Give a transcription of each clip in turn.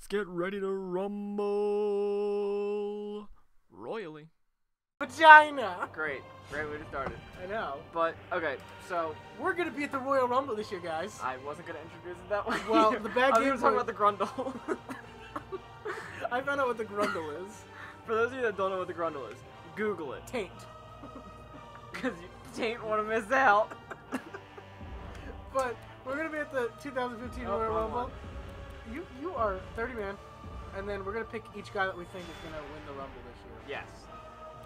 Let's get ready to rumble royally. Vagina. Great, great way to start it. I know. But okay, so We're gonna be at the Royal Rumble this year, guys. I wasn't gonna introduce it that way. Well, the bad I was games gonna are- talk about the Grundle. I found out what the Grundle is. For those of you that don't know what the Grundle is, Google it, Taint. cause you ain't wanna miss out. But we're gonna be at the 2015 Oh, Royal Rumble. one. You you are 30 man, and then we're gonna pick each guy that we think is gonna win the Rumble this year. Yes,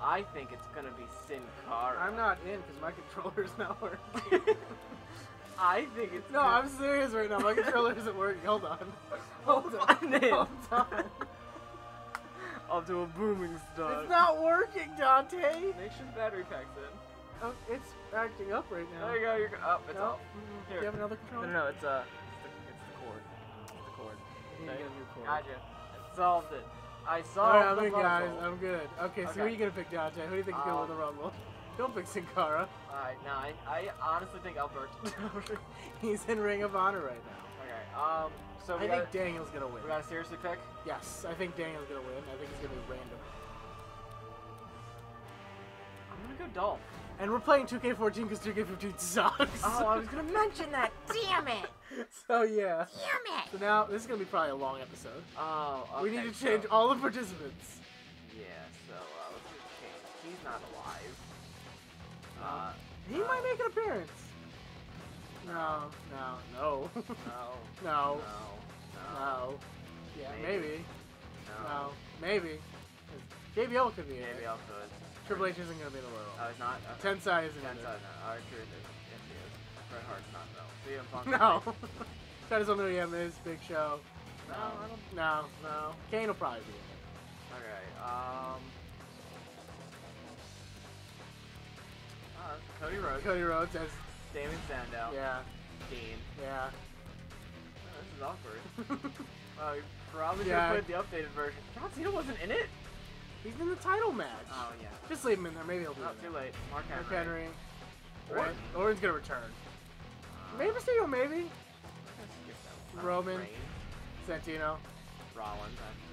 I think it's gonna be Sin Cara. I'm not in because my controller's not working. I think it's no, I'm serious right now. My controller isn't working. Hold on. Hold on. Hold on. up to a booming start. It's not working, Dante. Make sure the battery pack's in. Oh, it's acting up right now. There you go. You're up. It's No. Mm, Here. Do you have another No, controller? no, no. It's uh, need to get a new cord. Gotcha. I solved it. I solved Alright, I'm guys. I'm good. Okay, so who are you gonna pick, Dante? Who do you think is gonna win Um, the Rumble? Don't pick Sin Cara. Alright, no, I, I honestly think Albert. He's in Ring of Honor right now. okay, um, so I got, think Daniel's gonna win. we got to seriously pick. Yes, I think Daniel's gonna win. I think it's gonna be random. I'm gonna go Dolph. And we're playing 2K14 because 2K15 sucks. Oh, I was gonna mention that. Damn it. so yeah. Damn it. So now this is gonna be probably a long episode. Oh, okay, we need to so- change all the participants. Yeah, so uh, let's just change. He's not alive. Uh, He might make an appearance. No, no, no, no, no, no, no, no. Yeah, Maybe. maybe. no. No, maybe. JBL could be in Maybe it. I'll could. Triple H isn't gonna be in the Oh, Royal. he's not. Okay. Tensai isn't in Tensai, it. no. Alright, sure it is. Yes, he is. Bret Hart's not though. CM Punk. No. Titus O'Neil, is Big Show. No, I don't. No. No. Kane will probably be in it. Okay. Um. Uh, Cody Rhodes, Cody Rhodes as Damien Sandow, yeah, Dean. yeah. Oh, this is awkward. Oh, you probably Yeah. should have put the updated version. John Cena wasn't in it. He's in the title match. Oh yeah. Just leave him in there. Maybe he'll be Not in too late. Mark Henry. Mark Henry. Orton. Orton's gonna return. Maybe Mysterio, maybe. let's skip that one. Roman. Reigns, Santino. Rollins. Santino.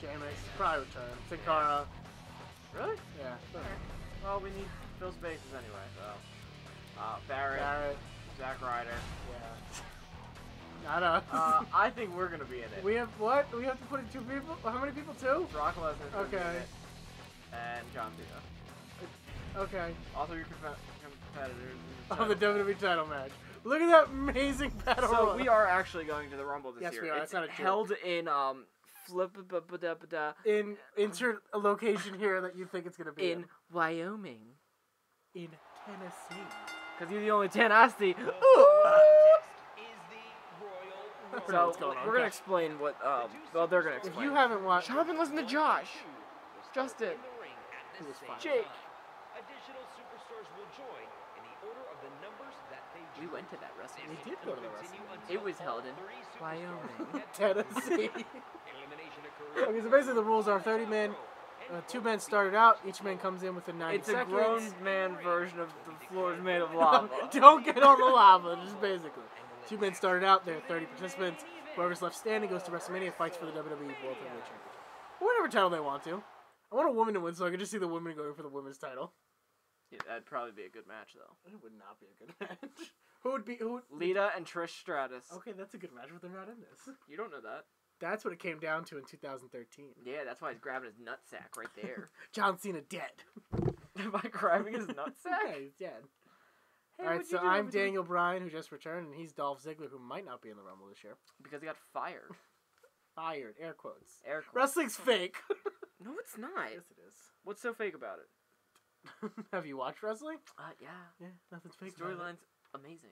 Sheamus. Probably return. Sin Cara. Really? Yeah. Well, we need fill spaces anyway, so. Uh, Barrett, Barrett. Zack Ryder. Yeah. Not us. Uh, I think we're gonna be in it. we have what? We have to put in two people? How many people? Two? Brock in Okay. and John Cena. Okay. Also, your comp- competitors. in Oh, the. WWE title match. Look at that amazing battle. So royal. we are actually going to the Rumble this Yes, year. we are. It's not a joke. held in um flip da in insert a location here that you think it's gonna be in Wyoming. in Tennessee. Cause you're the only Tennessee. So going we're gonna explain what um. Well, they're gonna If you haven't watched, shut up and listen to Josh. Justin. Who was fine. Jake. Additional superstars will join in the order of the numbers that they We went to that wrestling. We did go to the wrestling. It was held in Wyoming. Tennessee. Okay, so basically the rules are 30 men. Uh, two men started out. Each man comes in within 90 It's a grown man version of the floor is made of lava. Don't get on the lava, just basically. Two men started out, there are 30 participants. Whoever's left standing goes to WrestleMania, fights for the WWE World Heavyweight Championship. Or whatever title they want to. I want a woman to win so I can just see the women going for the women's title. Yeah, that'd probably be a good match though. It would not be a good match. Who would be, who. Lita and Trish Stratus. Okay, that's a good match, but they're not in this. You don't know that. That's what it came down to in 2013. Yeah, that's why he's grabbing his nutsack right there. John Cena dead. Am I grabbing his nutsack? yeah, he's dead. Hey, All right, so I'm? Daniel Bryan, who just returned, and he's Dolph Ziggler, who might not be in the Rumble this year. Because he got fired. Fired, air quotes. Air quotes. Wrestling's fake. No, it's not. yes, it is. What's so fake about it? Have you watched wrestling? Uh, yeah. Yeah, nothing's fake. Storyline's amazing.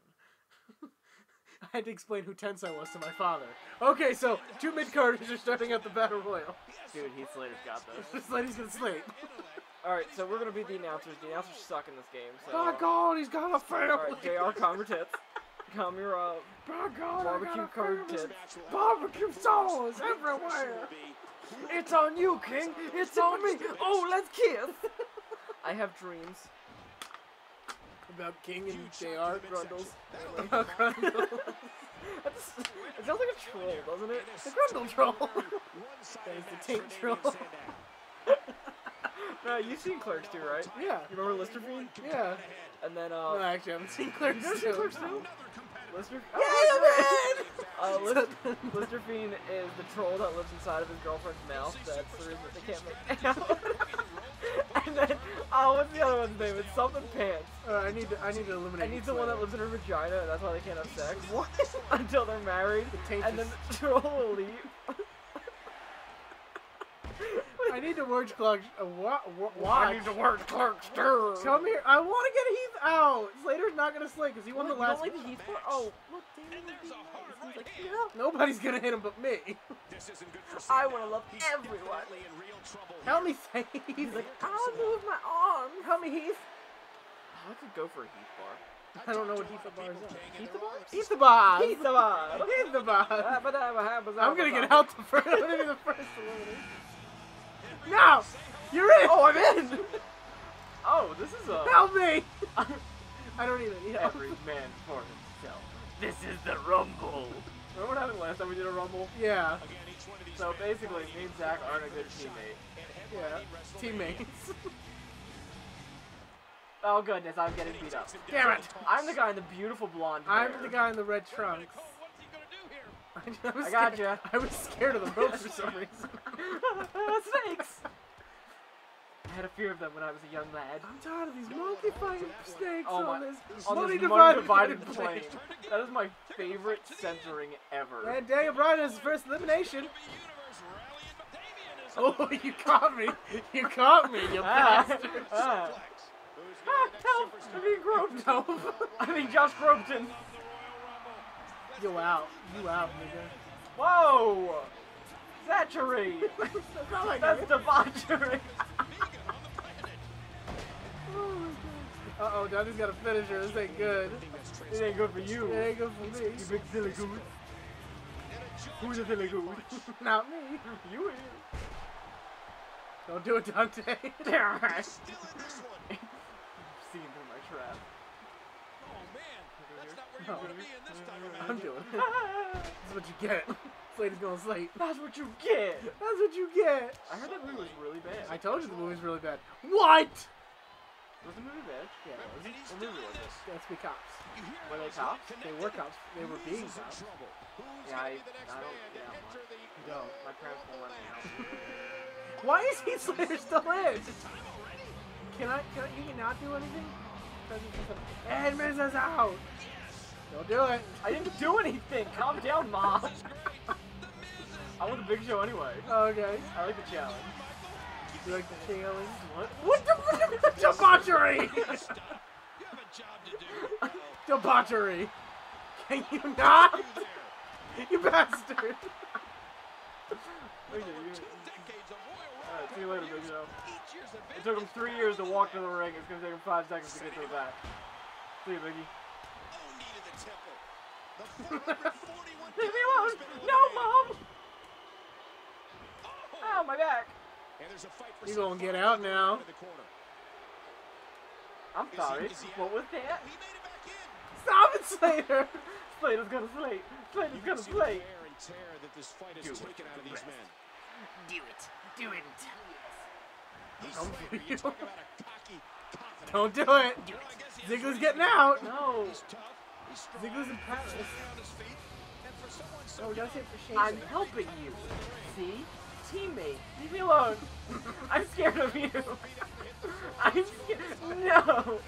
I had to explain who Tensai was to my father. Okay, so two mid carders are starting at the Battle Royal. Dude, Heath Slater's got this lady's gonna slate. Alright, so we're gonna be the announcers. The announcers suck in this game, so. By God, he's got a family. Alright, JR, calm your tits. Calm your, uh, By God, barbecue covered tits. Barbecue sauce everywhere. It's on you, King! It's on me! Oh, let's kiss! I have dreams. About King and JR Grundles. About Grundle. It sounds like a troll, doesn't it? The Grundle troll. that is the taint troll. No, you've seen Clerks too, right? yeah. You remember Lister Fiend? Yeah. And then, No, uh, actually, I haven't seen Clerks you ever seen too. Clerks too? Lister? Yeah, Uh, Lister, Lister Fiend is the troll that lives inside of his girlfriend's mouth. That's the reason that they can't make out. And then, oh, what's the other one's name? It's something pants. Uh, I need to. I need to eliminate. And he's these the one that lives in her vagina, and that's why they can't have sex. What? Until they're married. The taint And then is- the troll will leave. I need to work Clark. Uh, what? What? I need to work Clerks too. Come here. I want to get Heath out. Slater's not gonna slay because he won What, the last. don't like Heath part? Oh, look, Damien would be. He's like, yeah. Nobody's gonna hit him but me. I want to love everyone. Help me, Heath. He's like, I'll move my arm. Help me, Heath. I could go for a Heath bar. I don't know what Heath bar is. Heath the bar? Heath the bar. Heath the bar. Heath the bar. I'm I'm gonna get out the first. I'm gonna be the first eliminated. No, you're in. Oh, I'm in. Oh, this is a Help me. I don't even. You know. every man for himself. This is the Rumble. Remember what happened last time we did a Rumble? Yeah. So basically, me and Zach aren't a good teammate. Yeah. Teammates. Oh goodness, I'm getting beat up. Damn it. I'm the guy in the beautiful blonde hair. I'm the guy in the red trunks. I, was I got scared- ya. I was scared of the ropes for some reason. Snakes! I had a fear of them when I was a young lad. I'm tired of these monkey fighting snakes Oh on my- this On money this money divided, divided plane. That is my favorite centering ever. And Daniel Bryan is his first elimination. Oh, you caught me! You caught me, you Ah, bastard! ah. Ah, help! I'm being groped. No. I mean, Josh Gropton. you out. You out, nigga. Whoa! Zachary! That's not like That's it. debauchery. Uh oh, Johnny's got a finisher. This ain't good. It ain't good for you. It ain't good for me. You big silly goose. Who's a silly goose? Not me. You is. Don't do it, Dante. Damn it. Seeing through my trap. No. I'm doing it. That's what you get. Slater's going slate. That's what you get. That's what you get. I heard that movie was really bad. I told you the movie was really bad. What? Was the movie bad? Yeah, it was. What movie was it? Let's be cops. Were they cops? They were cops. They were being cops. Yeah, I, I don't. Yeah, my, You don't. my parents won't let me out. Why is he Slater still in? Can I? Can I, you cannot do anything? And Miz is out. Don't do it. I didn't do anything. Calm down, mom. I want the big show anyway. Okay. I like the challenge. You like the challenge? What? What the debauchery? debauchery. Can you not? You bastard. Look at you. Alright, see you later, Big Show. It took him three years to walk to the ring. It's gonna take him five seconds to get to the back. See you, Biggie. Leave me alone! No, Mom! Ow, my back! You gonna get out now? I'm sorry. What was that? Stop it, Slater. Slater's gonna slate. Slater's gonna slate. Do it. Do it. Come for you. Don't do it. Ziggler's getting out. No. Ziggler's in Paris. Oh, we gotta say it for Shane. I'm helping you. See? Teammate. Leave me alone. I'm scared of you. I'm scared. No.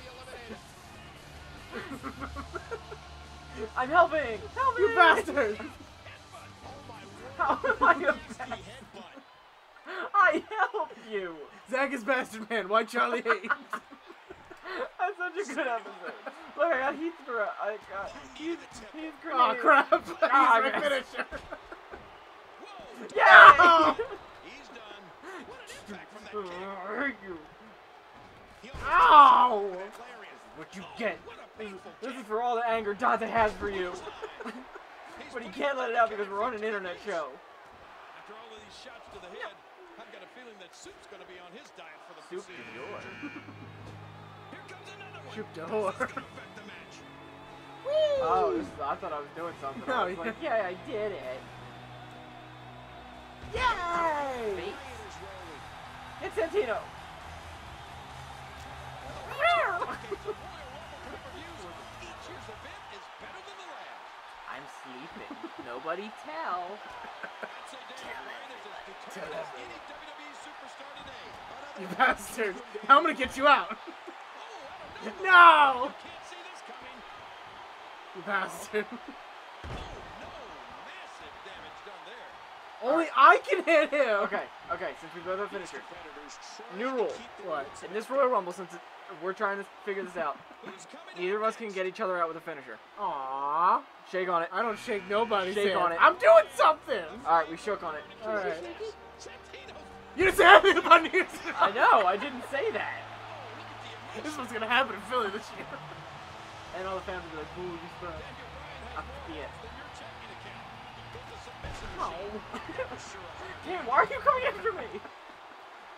I'm helping. Help me. You bastard. How am I a bastard? I help you. Zach is bastard man. Why Charlie hate? That's such a good episode. Look, I got Heath throw. I got Heath. Heath grenade. oh crap. He's Ah, my finisher. Yeah. He's done. What an impact Oh. Thank you. Ow. What you get. This is, this is for all the anger Dante has for you. but he can't let it out because we're on an internet show. After all of these shots to the head, I've got a feeling that Soup's going to be on his diet for the Soup foreseeable. du. Here comes another one. Shoot the whore. Affect the match. Oh, this is, I thought I was doing something. No, I was yeah. like, yeah, I did it. Yay! Face. It's Santino. Each year's event is better than the last. I'm sleeping. Nobody tell. I'd say Daniel Bryan is as determined as any WWE superstar today. You Another bastard! I'm gonna get you out! No! can't see this coming. You bastard! Oh, no. Massive damage done there. Only I can hit him! Okay, okay, since we both have finishers. New to rule. What? In this Royal Rumble, since it, we're trying to figure this out, neither of us can get each other out with a finisher. Aww. Shake on it. I don't shake nobody. Shake hand. on it. I'm doing something! Alright, we shook on it. Alright. You didn't say anything about New Year's I know, I didn't say that. This is what's gonna happen in Philly this year. And all the fans will be like, boo, you sprung. Daniel Bryan has Ah, yeah. No. machine. Sure, I Damn, why are you coming after me?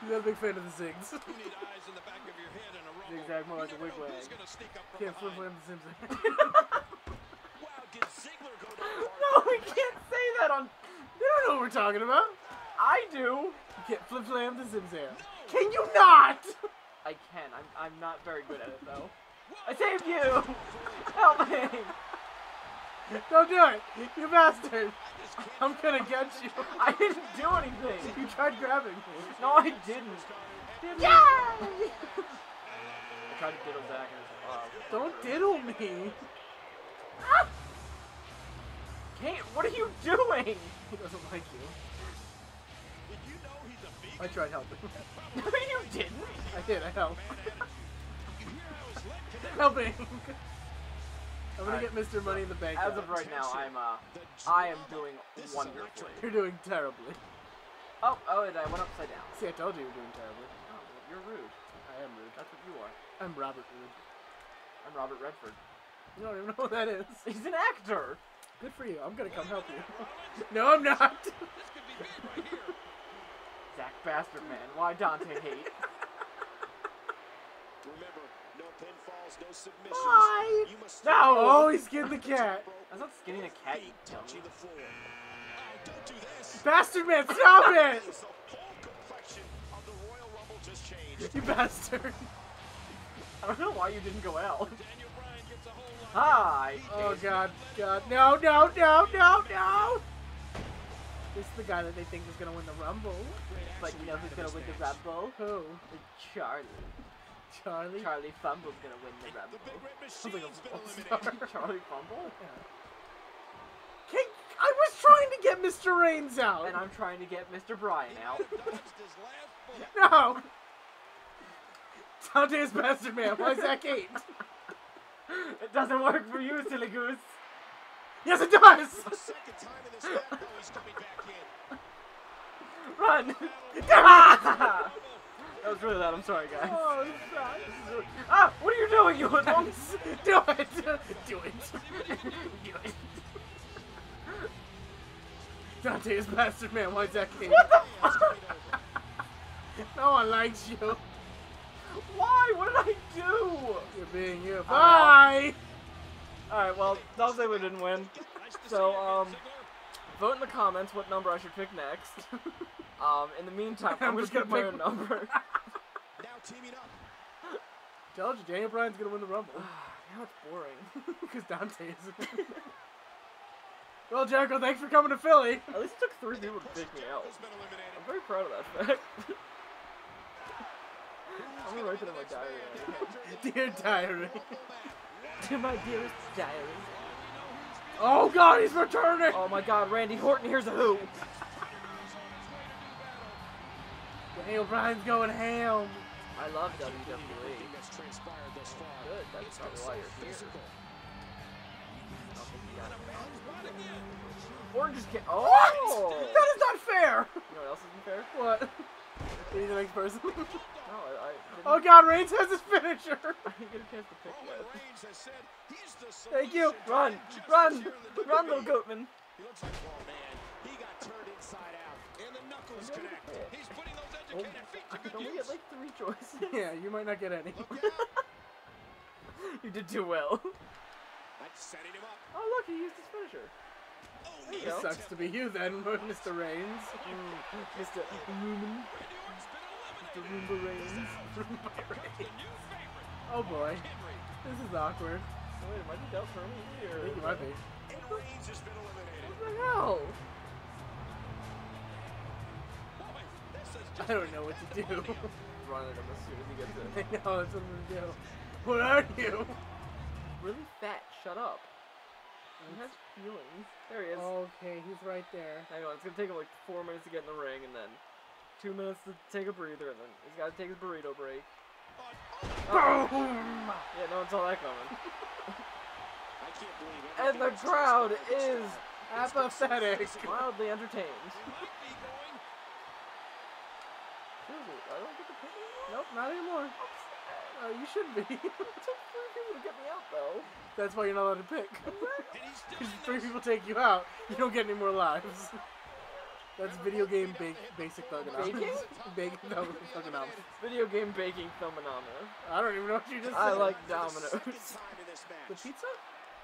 You're not a big fan of the Zigs. You need eyes in the back of your head in a rumble. Zigzag more like a never know wigwag. who's gonna sneak up from Can't flip behind. flip the Simpsons. Wow, did Ziggler go down? No, we can't say that on. you don't know what we're talking about. I do. You can't flip slam the Simpsons. Can you not? I can. I'm, I'm not very good at it though. I saved you. Help me. Don't do it. You bastard. I'm gonna get you. I didn't do anything. You tried grabbing me. No, I didn't. Didn't Yay! I tried to diddle Zach and it's like, oh. Don't diddle me. Kate, what are you doing? He doesn't like you. Did you know he's a vegan? I tried helping. No, you didn't. I did. I helped. You hear how his leg connected? Helping. I'm gonna Alright. get Mr. Money in the Bank. As of right now, I'm uh, I am doing wonderfully. You're doing terribly. Oh, oh, and I went upside down. See, I told you you're doing terribly. Oh, you're rude. I am rude. That's what you are. I'm Robert Rude. I'm Robert Redford. You don't even know who that is. He's an actor. Good for you. I'm gonna come help you. no, I'm not. This could be big right here. Zach Bastard Man. Why Dante hate? Remember, no pinfalls, no submissions. Why? You must No! Oh, he's getting the cat. That's not skinning a cat, you touching dummy. the floor. Oh, don't do this. Bastard man, stop it! The whole complexion of the Royal Rumble just changed. You bastard. I don't know why you didn't go out. Daniel Bryan gets a whole lot. Hi. Oh god, god. No, no, no, no, no! This is the guy that they think is gonna win the Rumble. But you know who's gonna win the Rumble? Who? Charlie. Charlie? Charlie Fumble's gonna win the The Rumble. Big Red Sounds like a Machine's been Charlie Fumble? King, I was trying to get Mr. Reigns out. And I'm trying to get Mr. Bryan out. Dodged his last bullet. No! Dante is bastard man. Why is that eight? It doesn't work for you, silly goose. Yes, it does! The second time in this match, though, he's coming back in. Run! that was really loud. I'm sorry, guys. Oh, it's not. Ah! What are you doing, you Do it! Do it! Do it! Do it. Dante is bastard man. Why is that king? What the fuck? No one likes you. Why? What did I do? You're being you. out. Bye! Alright, well, Dolph Ziggler didn't win. So, um, Vote in the comments what number I should pick next. Um, in the meantime, I'm, I'm gonna just gonna pick my own number. Now teaming up. Tell you, Daniel Bryan's gonna win the Rumble. now it's boring. Because Dante is. well, Jericho, thanks for coming to Philly. At least it took three people to pick me out. Has been eliminated. I'm very proud of that fact. I'm gonna write it in my diary. Dear diary. to my dearest diary. Oh god, he's returning! Oh my god, Randy Horton, here's a who. Daniel Bryan's going ham. I love WWE. Everything that's transpired thus far. Good, that's probably why you're. Physical. Orton just can't. Oh! That is not fair! You know what else isn't fair? What? He's the next person. No, I, I oh god, Reigns has his finisher! I didn't get a chance to pick Roman yet. Reigns has said he's the Thank you. Run, run, here in the run, little goatman. He looks like, oh man, he got turned inside out. And the knuckles connect. He's putting those Oh, educated feet to oh, I only get like three choices. yeah, you might not get any. you did too well. That's setting him up. Oh look, he used his finisher. Oh, It go. sucks to be you then, Mr. Reigns. Mr. Roomba. Mr. Roomba Reigns. Roomba Reigns. Oh boy. This is awkward. Oh, wait, am I just out permanently I think you might be. And Reigns has been eliminated. What the hell? I don't know what to do. Running him as soon as he gets in. I know, that's what I'm gonna do. What are you? Really fat. Shut up. He has feelings. There he is. Okay, he's right there. Hang on, it's gonna take him like four minutes to get in the ring, and then two minutes to take a breather, and then he's gotta take his burrito break. Boom! Oh. Yeah, no one saw that coming. I can't believe it. And the crowd is Apathetic. wildly entertained. Seriously, I don't get the pick anymore? Nope, not anymore. Oh, you should be. It took three people to get me out, though. That's why you're not allowed to pick. And Because three people take you out, you don't get any more lives. That's video game ba- basic thugonomics. Baking? Big no, thugonomics. Video game baking phenomena. I don't even know what you just said. I like dominoes. the second Domino's. time in this the pizza.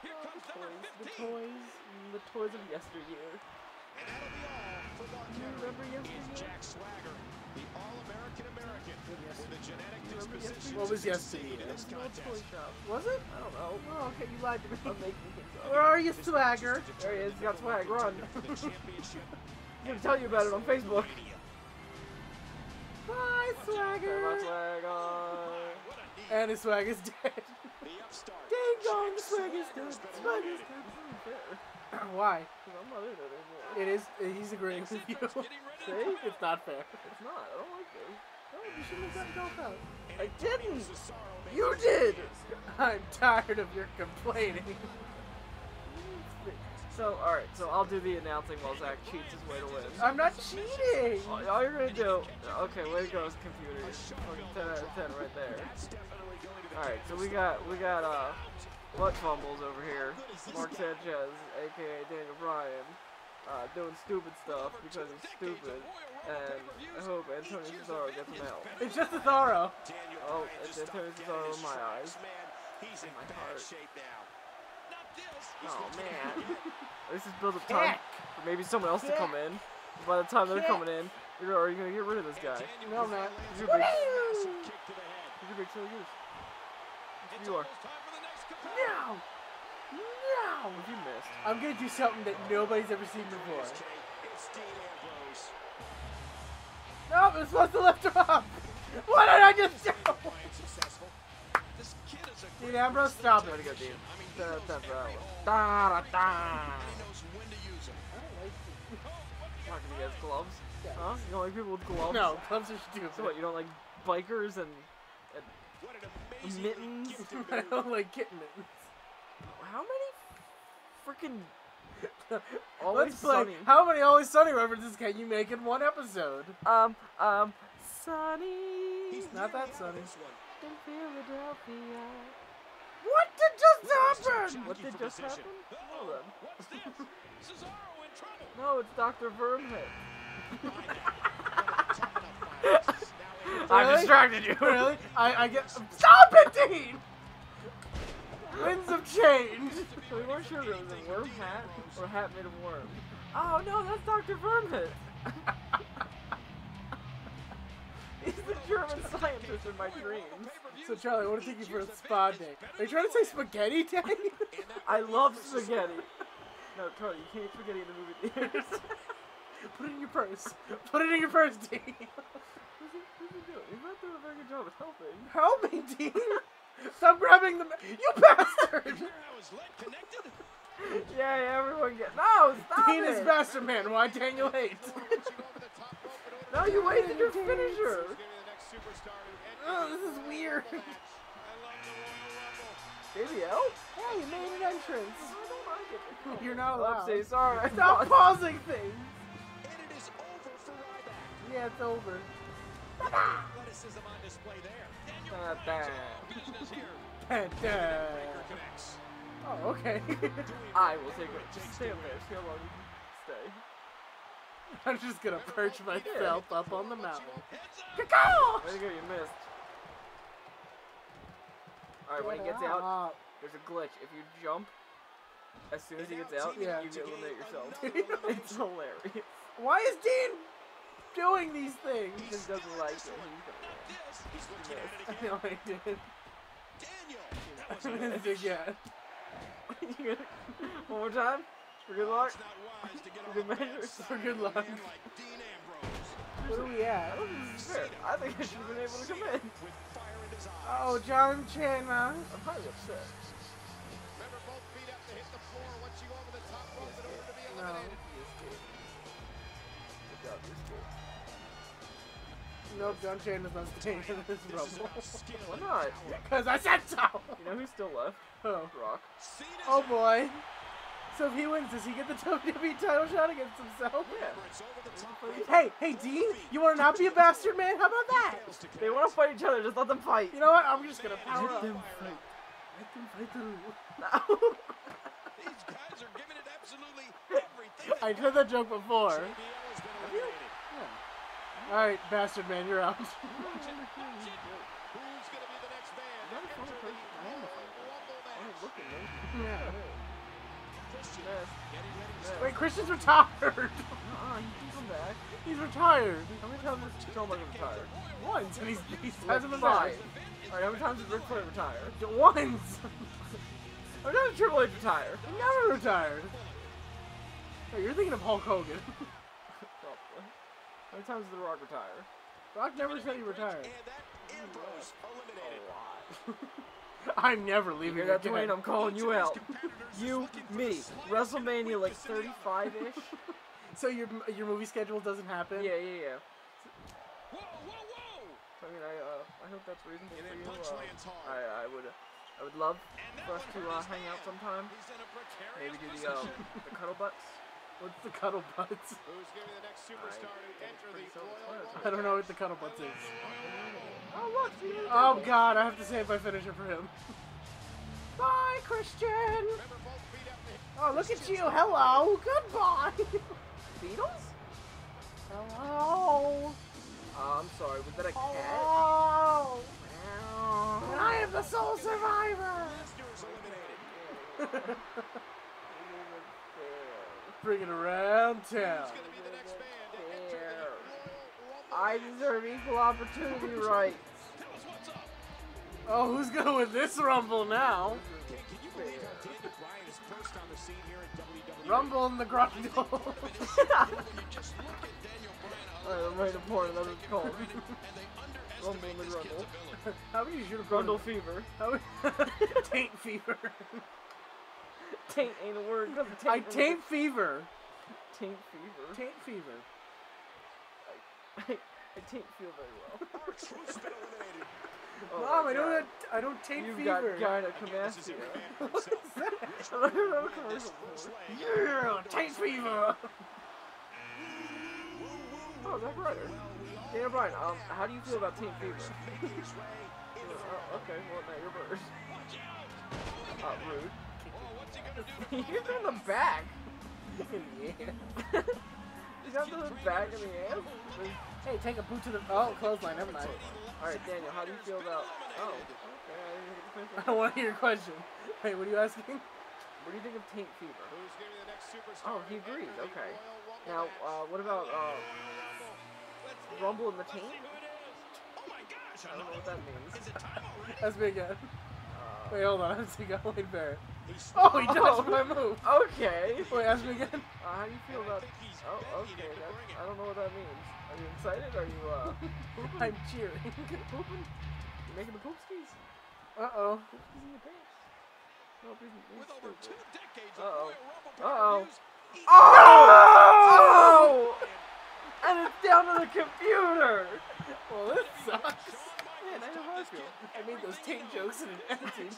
Here comes number The toys, the toys of yesteryear. You remember He's yesterday? Jack Swagger, the All-American American with the genetic disposition What was to succeed yesterday? in this It's toy contest. shop. Was it? I don't know. Oh, okay, you lied to me. I'm making things up. Where are you, Swagger? There he is. He's got swag. Run. For. I'm gonna tell you about it on Facebook. Bye, Turn my Swagger. swag on. What a knee. And his swag is dead. The upstart. Ding dong, This swag is dead. Swag is eliminated. This isn't fair. Why? I'm not in it anymore. It is. He's agreeing with you. Getting ready to See? It's not fair. It's not. I don't like this. No, you shouldn't have gotten Dolph out. I didn't. You did. I'm tired of your complaining. So, alright, so I'll do the announcing while Zach cheats his way to win. I'm not cheating. All, all you're gonna do, okay, way to go, computer. Fucking 10 out of 10 right there. That's definitely going to the Alright, so we got, we got, uh, Butt Fumbles over here. Mark Sanchez, aka Daniel Bryan, uh, doing stupid stuff because he's stupid. And I hope Antonio Cesaro gets him out. It's just a Thoro. Daniel Oh, it's just Antonio Cesaro in my eyes. he's in my heart. shape now. Not this. Oh man. This is build up time for maybe someone else to come in. By the time they're coming in, you're already gonna get rid of this guy. No, man. He's your big, Massive kick to the head. he's your big silly goose. You are. No. No. You missed? I'm gonna do something that nobody's ever seen before. It's Dean. No, I'm supposed to lift her up. What did I just do? Bryan successful. This kid is a Dean Ambrose, stop it. go, Dean. I mean, he Da, da, da, da, da, knows when to use them. Not gonna get gloves. Huh? You don't like people with gloves? No, gloves are stupid. So what? You don't like bikers and, and What an amazing mittens? I don't like kitten mittens. How many freaking Always Let's play. Sunny? How many Always Sunny references can you make in one episode? um um sunny He's Not that sunny. This one. in Philadelphia? What did just happen? What did just happen? Hold on. What's this? Cesaro in trouble. No, it's Dr. Vermhead. Really? distracted you. Really? I, I get. Stop it, Dean! Winds of change. So we weren't sure if it was a worm hat or a hat made of worm. Oh no, that's Dr. Vermhead. He's the German scientist in my dreams. So Charlie, I want to take you for a spa day. Are you trying to say spaghetti day? I love spaghetti. No, Charlie, you can't eat spaghetti in the movie theaters. Put it in your purse. Put it in your purse, Dean. What's he, what's he doing? He's a very good job of helping. Help me, Dean. Stop grabbing the. ma- You bastard! How is? Yeah, yeah, everyone get. No, stop Dean it! is bastard man. Why Daniel hate? No, you wasted your finisher. Oh, this is weird. Baby L? Yeah, you made an entrance. I don't like it. You're not allowed. Oopsie, sorry. I Stop thought- pausing things. And it is over for Ryback. Yeah, it's over. Athleticism on display there. Da, da. Business here. Connects. Oh, okay. I will take it. Just stay up there. See how long you can stay. I'm just gonna perch myself up on the mountain. Heads up. Caw! Way to go, you missed. Alright, when he gets out, there's a glitch. If you jump As soon as he gets out, Yeah. you eliminate yourself. it's hilarious. Why is Dean doing these things? He just doesn't like it. He's gonna This, He's looking at it I know I did. Daniel. That was a didn't think yet. win. One more time. For good luck. It's not wise to get on Good measure. For good luck. like What are we at? I think this is fair. I think I should have been able to come in. with fire in his eyes. Oh, John Chandler. I'm highly upset. Remember, both feet have to hit the floor once you go over the top rope in order to be eliminated. Nope, John Chandler's not staying in this This is rumble. about skill. Why not? Because I said so! You know who's still left? Oh. Rock. Oh boy. So if he wins, does he get the WWE title shot against himself? Yeah. It's over the top rope. Hey, hey, Dean, you want to not be a bastard, man? How about that? They want to fight each other. Just let them fight. You know what? I'm just gonna power Let up. them fight. Let them fight through. No. These guys are giving it absolutely everything. I heard that joke before. JBL has been eliminated. All right, bastard man, you're out. Who's going to be the next man? Is that a funny Enter person? the I am a funny Royal Rumble I match. ain't looking, man. yeah. Christian Yes. getting ready to Yes. Wait, Christian's retired. Ah, he can come back. He's retired. How many times has Shawn Michaels retired? Once, and he's, he hasn't been five. back. Alright, how many times did Ric Flair retire? Once. How many times did Triple H retire? he never retired. Hey, you're thinking of Hulk Hogan. Probably. How many times did The Rock retire? Rock never said he retired. And that Ambrose eliminated. I'm never You leaving hear that. Dwayne? I'm calling you out. You, me, WrestleMania like 35-ish? So your your movie schedule doesn't happen? Yeah, yeah, yeah. Whoa, whoa, whoa! I mean, I, uh, I hope that's reasonable And for you. Uh. I, I would, I would love for us to uh, hang out sometime. He's in a precarious Maybe do the, position. um, the cuddle butts. What's the cuddle butts? Who's going to be the next superstar to enter the pretty Royal. I don't know what the cuddle butts is. Oh, look! Oh god, I have to save my finisher for him. Bye, Christian! Remember, both feet have to hit. Oh, look at you. Hello. Goodbye. Beatles? Hello. Uh, I'm sorry, was that a cat? Oh. And I am the sole survivor. Lesnar's eliminated. Bring it around town. To be the next man to enter the Royal Rumble I deserve equal opportunity rights. Tell us what's up. Oh, who's going with this rumble now? Can, can you believe how Daniel Bryan is first on the scene here at Rumble in the Grundle. You just look at Daniel Bryan, Alright, I'm ready to pour another call. Rumble in the Grundle. How many you should have Grundle fever. How taint fever. Taint ain't a word. 'cause I taint taint fever. Taint fever. Taint fever. I, I taint feel very well. R-Truth's been eliminated. Oh Mom, I don't. God. I don't taint You've fever. got This is gynecomastia. every man for himself. I don't heard that commercial First before. leg. yeah, taint fever. Oh, Zack Ryder. Daniel Bryan, um, how do you feel about Team Fever? oh, okay, well, now you're first. Uh, rude. You're doing the back. yeah. You got the back in the ass? Hey, take a boot to the. Oh, clothesline. Never mind. Alright, Daniel, how do you feel about. Oh, okay, I didn't get the I finish. don't want to hear your question. Wait, what are you asking? What do you think of Taint Fever? Who's going to be the next superstar? Oh, he agrees, okay. Now, uh, what about, uh, Rumble in the Taint? Oh my gosh, I don't know what that means. Is it time already? That's me again. Uh, Wait, hold on. I have to go Wade Barrett. Oh, he Oh. dodged my move. okay. Wait, ask me again. Uh, how do you feel about. Oh, okay. That, I don't know what that means. Are you excited? Are you, uh, pooping? I'm cheering. pooping? You making the poop skis? Uh oh. Poop skis in your pants? No, please, please With over two decades Uh-oh. of Royal Rumble Uh-oh. pay-per-views, Oh! And it's down to the computer! Well, this sucks. Yeah, now you're hard I made those taint jokes and it emptied.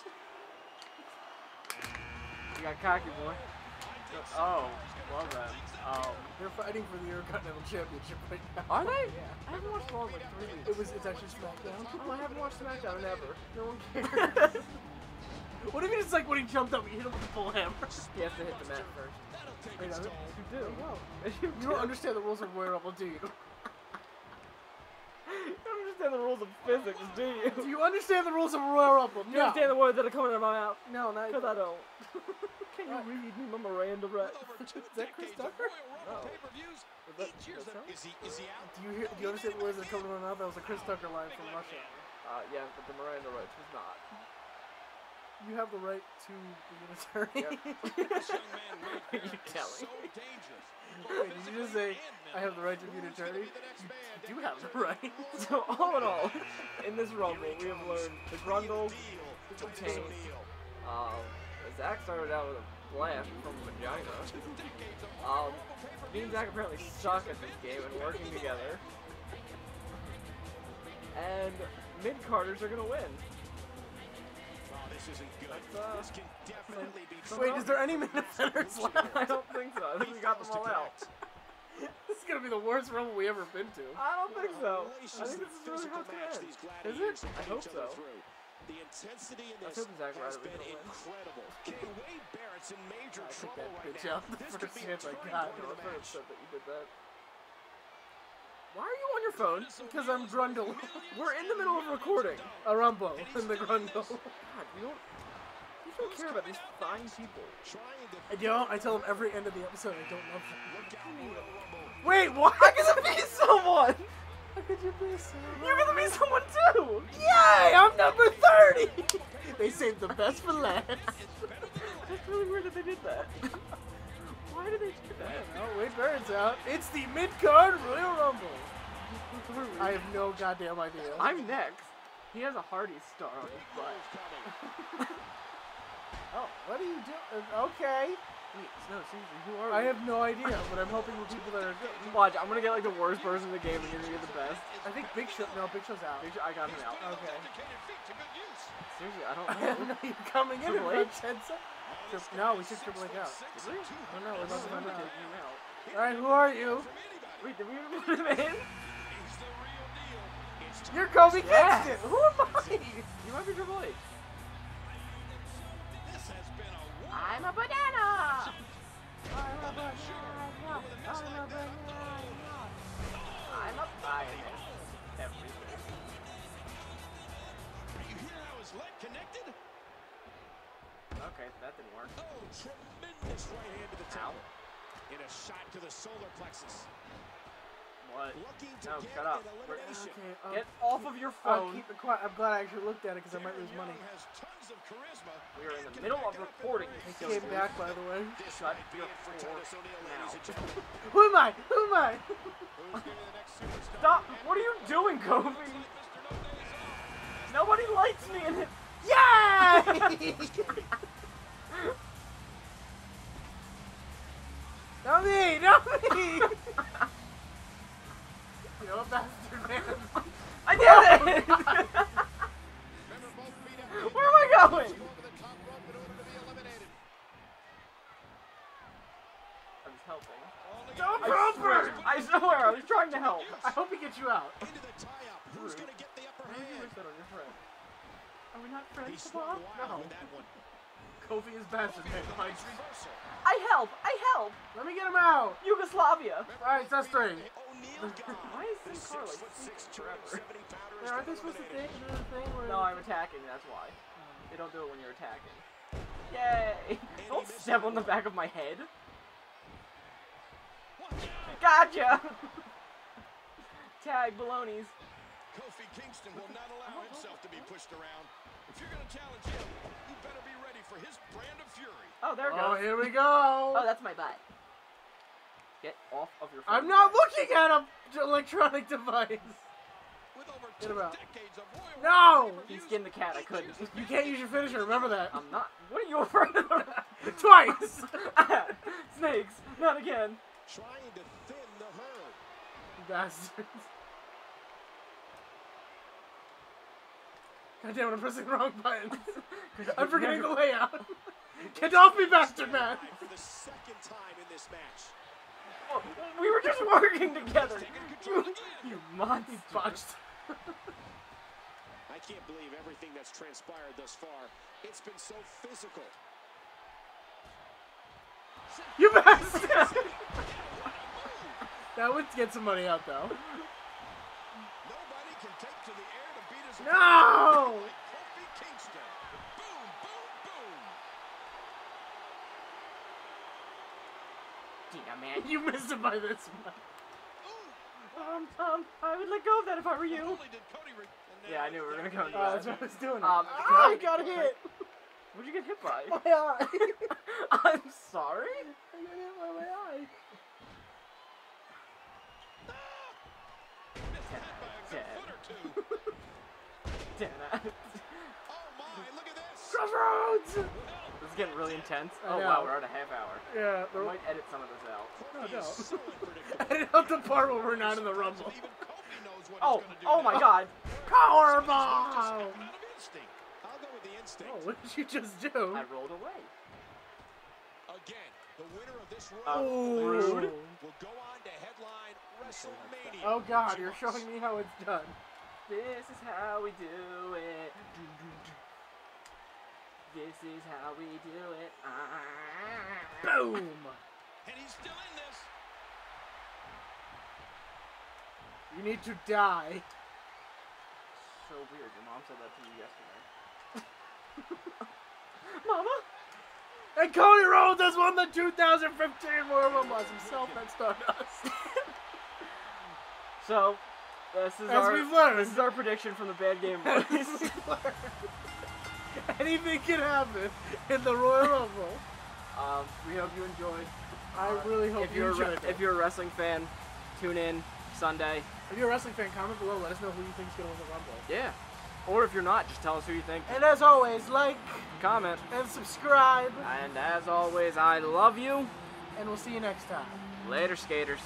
You got cocky, boy. Oh, well then. Um, they're fighting for the Intercontinental Championship right now. Are they? Yeah. I haven't watched Raw in like three weeks. It was. It's actually SmackDown. Oh, I haven't watched SmackDown in ever. No one cares. what if it's like when he jumped up, you hit him with the full hammer? He has to hit the mat first. Wait, does it? You do. No. You, You do. don't understand the rules of Royal Rumble, do you? You don't understand the rules of physics, do you? Do you understand the rules of Royal Rumble? Do You No. understand the words that are coming out of my mouth? No, not. Because I don't. Can you read me my Miranda rights? With over two Is that Chris Tucker? No. Is that- that's a- him? Is he, is he out? Do you hear? Do you understand the words that come to my mouth? That was a Chris Tucker line from Rush Hour. Uh, yeah, but the Miranda rights was not. You have the right to be an attorney. This young man, Wade You Barrett, is me. so dangerous. Wait, did you just say I have the right to be an attorney? You do have the right. So all in all, in this rumble, we have learned the Grundle, the Tank. Um, Zach started out with a blast from vagina. Um, me and Zach apparently suck at this game and working together. And mid carders are gonna win. This isn't good. Uh, this can definitely be Wait, is there any minute offenders left? I don't think so. I think we got them all out. This is gonna be the worst rumble we ever been to. I don't think so. I think this is really hard to end. Is it? I hope so. The intensity in I this hope Zack has Ryder been incredible. King Wade Barrett's in major I trouble right bitch now. out the This could be a I turning got. point No, in I'm the very match. that you did that. Why are you on your phone? Because I'm Grundle. We're in the middle of recording. A rumble in the Grundle. God, you don't. You don't care about these fine people. Trying to I don't. I tell them every end of the episode I don't love them. look out Royal Rumble. Wait, what? I to be someone. How could you be so? You're gonna be someone too. Yay! I'm number 30! they saved the best for last. That's really weird that they did that. Why did they do that? Oh, Wade Barrett's out. It's the mid card Royal Rumble. I have no goddamn idea. I'm next. He has a Hardy star on his butt. Oh, what are you do? Uh, okay. Wait, no, seriously, who are we? I have no idea, but I'm hoping with people that are good. Watch, I'm gonna get like the worst person in the game, and you're gonna get the best. I think Big Show. No, Big Show's out. Make sure I got him out. Okay. Dedicated feet to good use. Seriously, I don't I have know. you're coming in Triple in H? about 10 seconds. Tri- No, we took Triple H out. Did we? Oh no, we're about to find out. Taking him out. Alright, who are you? Wait, did we even put him in? He's the real deal. It's You're Kofi Yes. Kingston. Who am I? You might be Triple H. This has been a war. I'm a banana. I'm not sure. But with a mess like that, I'm a finest. Everything. you hear how his leg connected? Okay, that didn't work. Oh, tremendous right hand to the Ow. temple. And a shot to the solar plexus. What? Looking to No, get shut up. an We're- elimination. Okay, um, Get off of your I'll phone. keep it quiet. I'm glad I actually looked at it because I might lose money. Young has tons of charisma. We are in the middle of it recording. the ring. He came back, by the way. Shut your it for fork Titus O'Neil, now. ladies and gentlemen. Who am I? Who am I? Who's gonna be the next superstar? Stop! What are you doing, Kofi? Nobody likes me in it. Yay! not me! Not me! you know, bastard man. I did it! Remember, both feet up. Where am I going? Go over the top rope in order to be eliminated. I was helping. Don't I bump swear! I swear, I was trying to help. I hope he gets you out. Into the tie-up. Who's gonna get the upper Why would you hand? wish that on your friend? Are we not friends, swung Bob? No. With that one. Kofi is bastard man. I help! I help! let me get him out! Yugoslavia! Alright, that's three. O'Neil. Why is The Sin Cara six like six, forever? 270 pounder Wait, has aren't they supposed to think do the thing where No, I'm attacking, that's why. Hmm. They don't do it when you're attacking. Yay! Don't step on the back of my head. Gotcha! Tag balonies. Kofi Kingston will not allow uh-huh. himself to be pushed around. If you're going to challenge him, you better be ready for his brand of fury. Oh, there it Oh, goes. here we go! Oh, that's my butt. Get off of your phone. I'm not looking at a electronic device. With over Get two decades of Royal No! He's getting the cat, I couldn't. You can't use your finisher, remember that. I'm not. What are you afraid of? Twice! Snakes, not again. Trying to thin the herd. You bastards. God damn it, I'm pressing the wrong button. I'm forgetting the layout. Get off me, bastard man! For the second time in this match. Oh, we were just working together. You, you monster. Botched. I can't believe everything that's transpired thus far. It's been so physical. You bastard! that would get some money out, though. Nobody can take to the air to beat his No! Kofi Kingston. Boom, boom, boom. Damn it. You missed it by this much. Um, um, I would let go of that if I were you. only did Cody re- and Yeah, I knew we were gonna it's go into Oh, that. that's what I was doing. Um, ah, I got hit. What'd you get hit by? My eye. I'm sorry? I got hit by my eye. missed that by a good foot or two. Damn it. Oh my, look at this. Crossroads. This is getting really intense. Oh wow, we're at a half hour. Yeah. I The, might edit some of this out. Cody no. is so unpredictable. edit out the part where we're not in the rumble. Even Kofi knows what Oh, he's gonna do oh my god. Power Some just bomb. snap out of instinct. I'll go with the instinct. Oh, what did you just do? I rolled away. Again, the winner of this Uh, Royal Ooh. Will go on to headline WrestleMania. Oh God, you're showing me how it's done. This is how we do it. This is how we do it. Ah. Boom. And he's still in this. You need to die. So weird. Your mom said that to you yesterday. Mama? And Cody Rhodes has won the 2015 Royal Rumble as himself at Stardust. So, this is As our we've learned. this is our prediction from the Bad Game Boys. Anything can happen in the Royal Rumble. um, we hope you enjoyed. I Uh, really hope you you're enjoyed it. if you're a wrestling fan, tune in Sunday. If you're a wrestling fan, comment below. Let us know who you think is going to win the Rumble. Yeah. Or if you're not, just tell us who you think. And as always, like Comment. and subscribe. And as always, I love you. And we'll see you next time. Later, skaters.